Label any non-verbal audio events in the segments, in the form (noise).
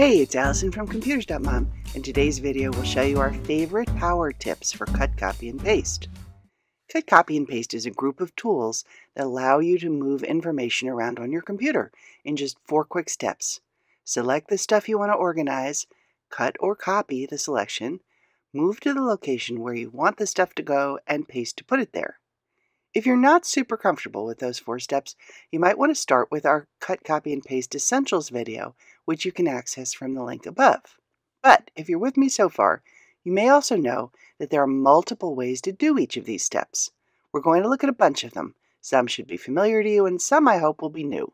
Hey, it's Allison from Computers.mom, and today's video will show you our favorite power tips for cut, copy, and paste. Cut, copy, and paste is a group of tools that allow you to move information around on your computer in just four quick steps. Select the stuff you want to organize, cut or copy the selection, move to the location where you want the stuff to go, and paste to put it there. If you're not super comfortable with those four steps, you might want to start with our Cut, Copy, and Paste Essentials video, which you can access from the link above. But if you're with me so far, you may also know that there are multiple ways to do each of these steps. We're going to look at a bunch of them. Some should be familiar to you, and some I hope will be new.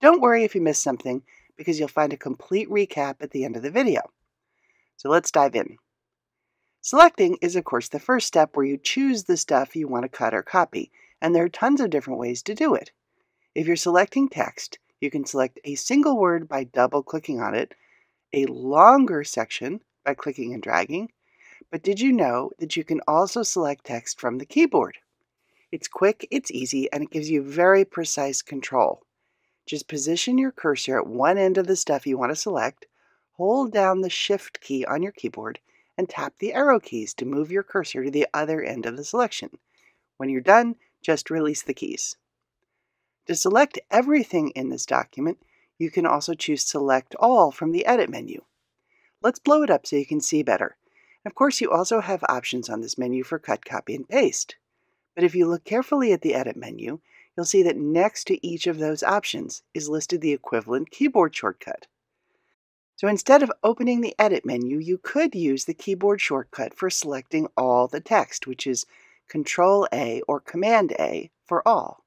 Don't worry if you miss something, because you'll find a complete recap at the end of the video. So let's dive in. Selecting is, of course, the first step where you choose the stuff you want to cut or copy, and there are tons of different ways to do it. If you're selecting text, you can select a single word by double clicking on it, a longer section by clicking and dragging, but did you know that you can also select text from the keyboard? It's quick, it's easy, and it gives you very precise control. Just position your cursor at one end of the stuff you want to select, hold down the Shift key on your keyboard, and tap the arrow keys to move your cursor to the other end of the selection. When you're done, just release the keys. To select everything in this document, you can also choose Select All from the Edit menu. Let's blow it up so you can see better. Of course, you also have options on this menu for Cut, Copy, and Paste. But if you look carefully at the Edit menu, you'll see that next to each of those options is listed the equivalent keyboard shortcut. So instead of opening the Edit menu, you could use the keyboard shortcut for selecting all the text, which is Control A or Command A for all.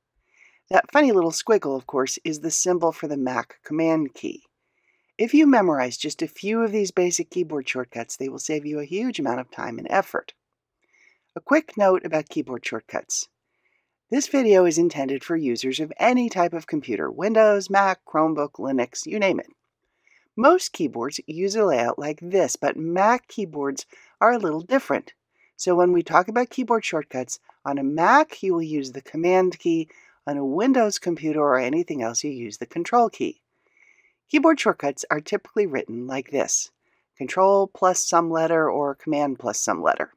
That funny little squiggle, of course, is the symbol for the Mac Command key. If you memorize just a few of these basic keyboard shortcuts, they will save you a huge amount of time and effort. A quick note about keyboard shortcuts. This video is intended for users of any type of computer, Windows, Mac, Chromebook, Linux, you name it. Most keyboards use a layout like this, but Mac keyboards are a little different. So when we talk about keyboard shortcuts, on a Mac you will use the Command key, on a Windows computer or anything else you use the Control key. Keyboard shortcuts are typically written like this, Control plus some letter or Command plus some letter.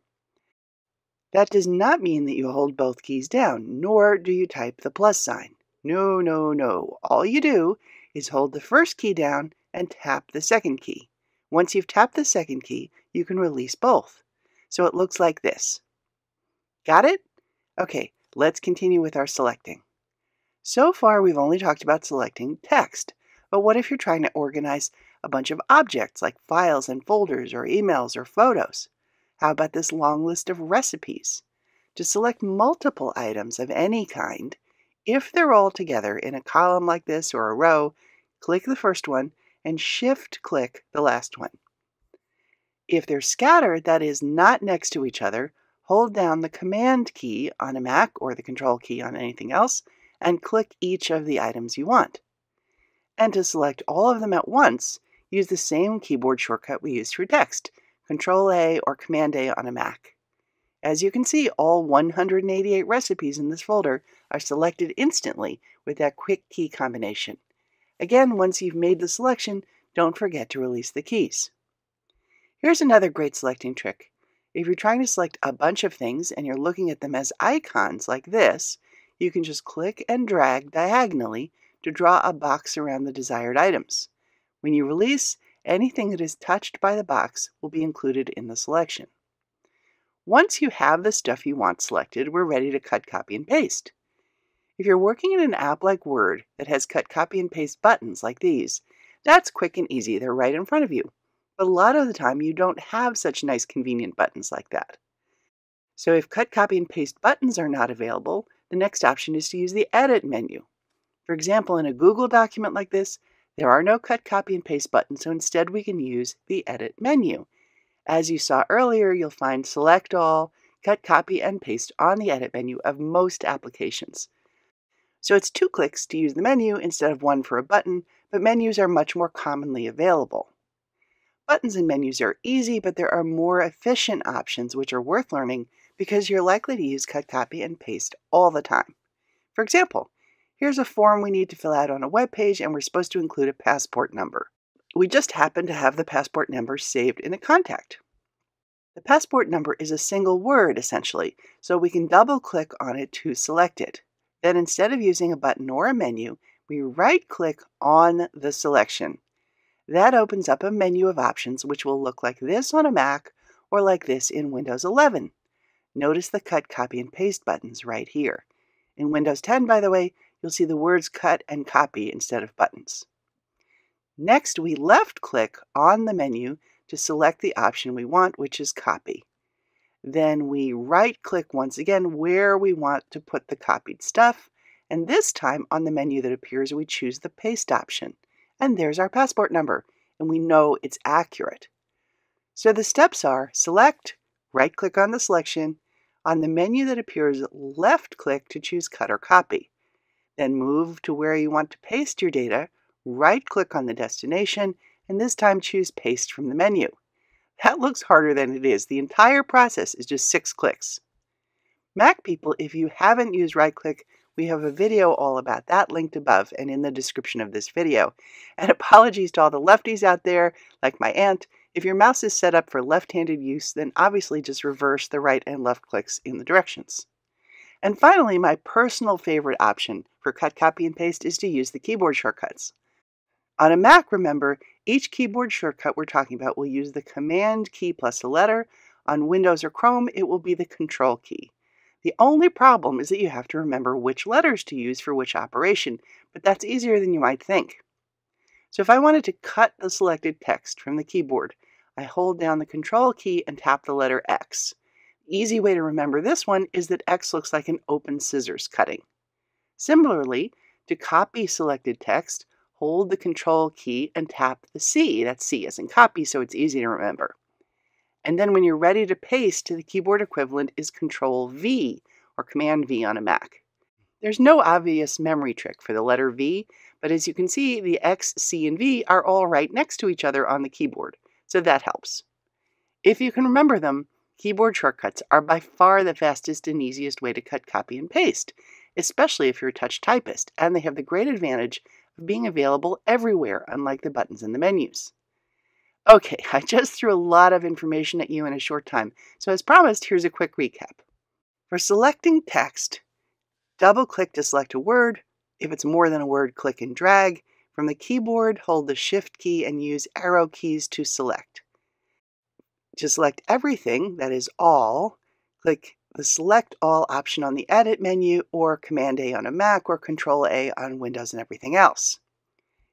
That does not mean that you hold both keys down, nor do you type the plus sign. No, no, no. All you do is hold the first key down and tap the second key. Once you've tapped the second key, you can release both. So it looks like this. Got it? Okay, let's continue with our selecting. So far, we've only talked about selecting text, but what if you're trying to organize a bunch of objects like files and folders or emails or photos? How about this long list of recipes? To select multiple items of any kind, if they're all together in a column like this or a row, click the first one and shift click the last one. If they're scattered, that is not next to each other, hold down the Command key on a Mac or the Control key on anything else and click each of the items you want. And to select all of them at once, use the same keyboard shortcut we used for text, Control A or Command A on a Mac. As you can see, all 188 recipes in this folder are selected instantly with that quick key combination. Again, once you've made the selection, don't forget to release the keys. Here's another great selecting trick. If you're trying to select a bunch of things and you're looking at them as icons like this, you can just click and drag diagonally to draw a box around the desired items. When you release, anything that is touched by the box will be included in the selection. Once you have the stuff you want selected, we're ready to cut, copy, and paste. If you're working in an app like Word that has cut, copy, and paste buttons like these, that's quick and easy. They're right in front of you. But a lot of the time, you don't have such nice, convenient buttons like that. So if cut, copy, and paste buttons are not available, the next option is to use the Edit menu. For example, in a Google document like this, there are no cut, copy, and paste buttons, so instead we can use the Edit menu. As you saw earlier, you'll find Select All, Cut, Copy, and Paste on the Edit menu of most applications. So it's two clicks to use the menu instead of one for a button, but menus are much more commonly available. Buttons and menus are easy, but there are more efficient options which are worth learning because you're likely to use cut, copy, and paste all the time. For example, here's a form we need to fill out on a web page and we're supposed to include a passport number. we just happen to have the passport number saved in a contact. The passport number is a single word, essentially, so we can double click on it to select it. Then instead of using a button or a menu, we right click on the selection. That opens up a menu of options which will look like this on a Mac or like this in Windows 11. Notice the cut, copy, and paste buttons right here. In Windows 10, by the way, you'll see the words cut and copy instead of buttons. Next, we left click on the menu to select the option we want, which is copy. Then we right click once again where we want to put the copied stuff. And this time on the menu that appears, we choose the paste option. And there's our passport number, and we know it's accurate. So the steps are select, right click on the selection. On the menu that appears, left click to choose cut or copy. Then move to where you want to paste your data, right click on the destination, and this time choose Paste from the menu. That looks harder than it is. The entire process is just six clicks. Mac people, if you haven't used right click, we have a video all about that linked above and in the description of this video. And (laughs) apologies to all the lefties out there, like my aunt. If your mouse is set up for left-handed use, then obviously just reverse the right and left clicks in the directions. And finally, my personal favorite option for cut, copy, and paste is to use the keyboard shortcuts. On a Mac, remember, each keyboard shortcut we're talking about will use the Command key plus a letter. On Windows or Chrome, it will be the Control key. The only problem is that you have to remember which letters to use for which operation, but that's easier than you might think. So if I wanted to cut the selected text from the keyboard, I hold down the Control key and tap the letter X. Easy way to remember this one is that X looks like an open scissors cutting. Similarly, to copy selected text, hold the control key and tap the C. That's C as in copy, so it's easy to remember. And then when you're ready to paste, the keyboard equivalent is Control V or Command V on a Mac. There's no obvious memory trick for the letter V, but as you can see, the X, C, and V are all right next to each other on the keyboard, so that helps. If you can remember them, keyboard shortcuts are by far the fastest and easiest way to cut, copy, and paste, especially if you're a touch typist, and they have the great advantage of being available everywhere, unlike the buttons in the menus. Okay, (laughs) I just threw a lot of information at you in a short time, so as promised, here's a quick recap. For selecting text, double click to select a word. If it's more than a word, click and drag. From the keyboard, hold the Shift key and use arrow keys to select. To select everything, that is all, click the Select All option on the Edit menu or Command A on a Mac or Control A on Windows and everything else.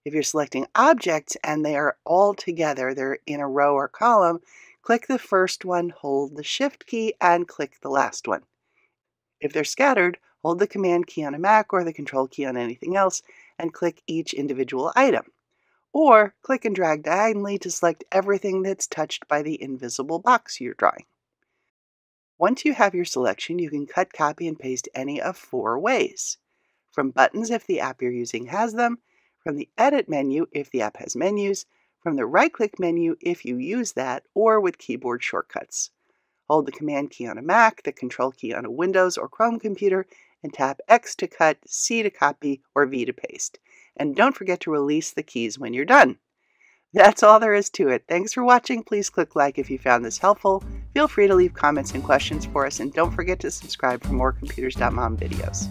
If you're selecting objects and they are all together, they're in a row or column, click the first one, hold the Shift key, and click the last one. If they're scattered, hold the Command key on a Mac or the Control key on anything else and click each individual item. Or click and drag diagonally to select everything that's touched by the invisible box you're drawing. Once you have your selection, you can cut, copy, and paste any of four ways. From buttons if the app you're using has them, from the Edit menu if the app has menus, from the right-click menu if you use that, or with keyboard shortcuts. Hold the Command key on a Mac, the Control key on a Windows or Chrome computer, and tap X to cut, C to copy, or V to paste. And don't forget to release the keys when you're done. That's all there is to it. Thanks for watching. Please click like if you found this helpful. Feel free to leave comments and questions for us, and don't forget to subscribe for more Computers.mom videos.